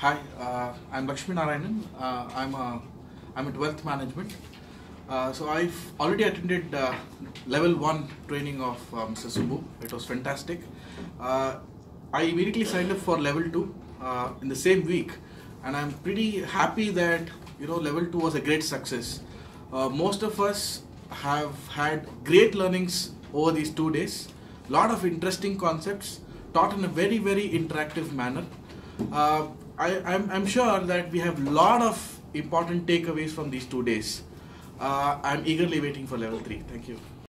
Hi, uh, I'm Lakshmi Narayanan. Uh, I'm a, I'm at Wealth Management. Uh, so I've already attended uh, level one training of uh, Mr. Subbu. It was fantastic. Uh, I immediately signed up for level two uh, in the same week, and I'm pretty happy that you know level two was a great success. Most of us have had great learnings over these two days. Lot of interesting concepts taught in a very very interactive manner. I, I'm, I'm sure that we have a lot of important takeaways from these two days. Uh, I'm eagerly waiting for level three. Thank you.